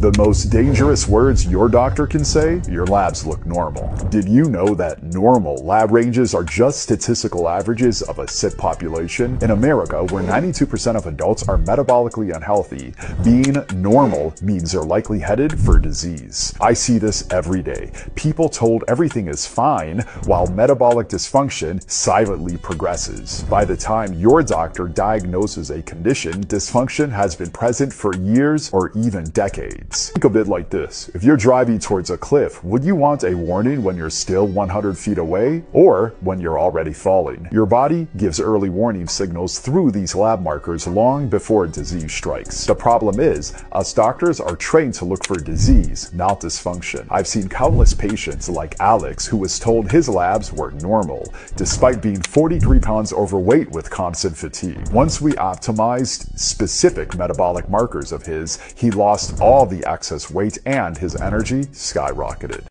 The most dangerous words your doctor can say? Your labs look normal. Did you know that normal lab ranges are just statistical averages of a sick population? In America, where 92% of adults are metabolically unhealthy, being normal means they're likely headed for disease. I see this every day. People told everything is fine while metabolic dysfunction silently progresses. By the time your doctor diagnoses a condition, dysfunction has been present for years or even decades. Think of it like this. If you're driving towards a cliff, would you want a warning when you're still 100 feet away or when you're already falling? Your body gives early warning signals through these lab markers long before disease strikes. The problem is, us doctors are trained to look for disease, not dysfunction. I've seen countless patients like Alex who was told his labs were normal, despite being 43 pounds overweight with constant fatigue. Once we optimized specific metabolic markers of his, he lost all the excess weight and his energy skyrocketed.